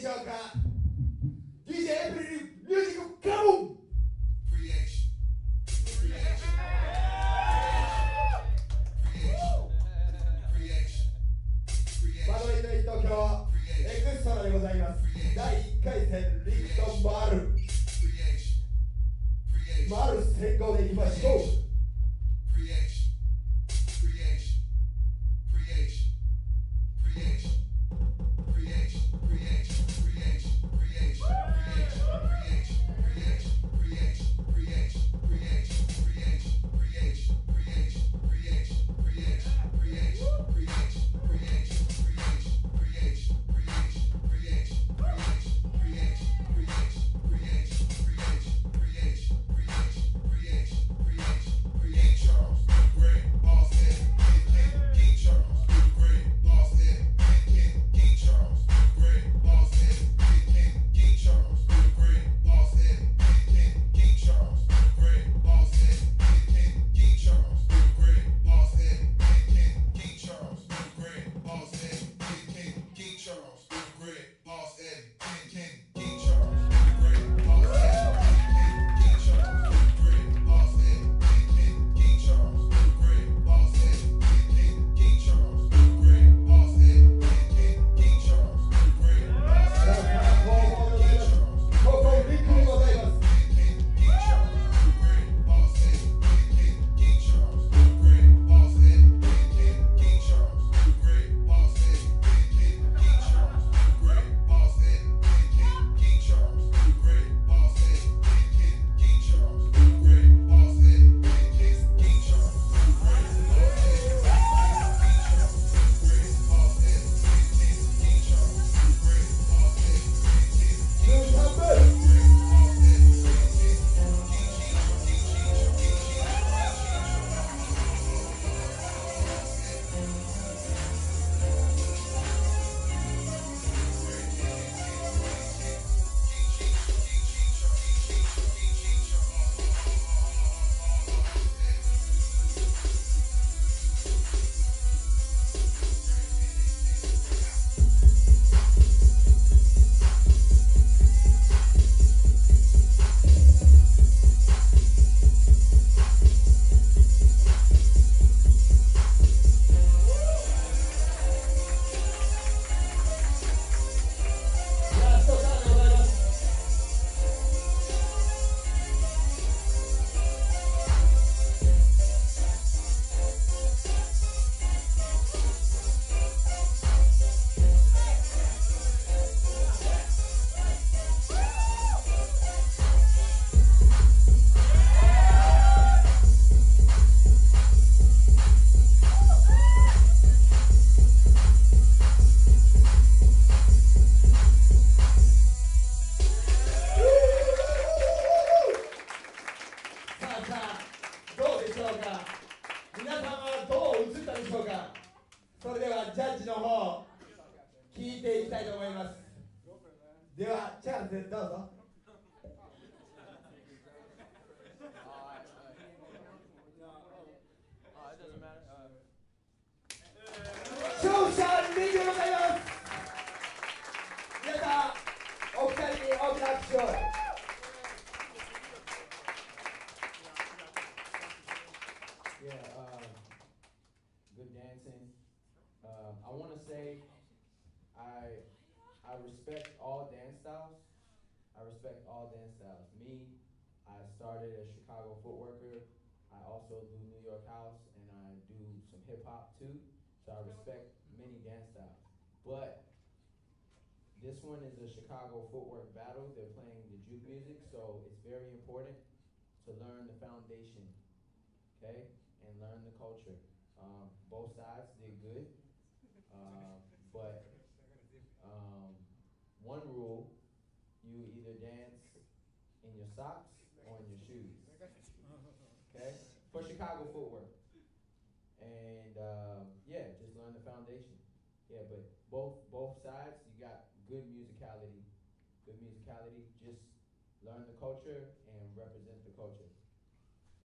でしょうか DJ エプリルミュージックカモン Creation. Creation. Creation. バドミントン東京エクストラでございます第1回戦リクトンマル Creation. Creation. マル先行でいきましょうさあさあどうでしょうか？皆さんはどう映ったでしょうか？それではジャッジの方聞いていきたいと思います。ではチャールズどうぞ。I want to say I I respect all dance styles. I respect all dance styles. Me, I started as Chicago footworker. I also do New York house and I do some hip hop too. So I respect many dance styles. But this one is a Chicago footwork battle. They're playing the juke music, so it's very important to learn the foundation. Okay? and learn the culture. Um, both sides did good, uh, but um, one rule: you either dance in your socks or in your shoes. Okay, for Chicago footwork, and um, yeah, just learn the foundation. Yeah, but both both sides, you got good musicality, good musicality. Just learn the culture and represent.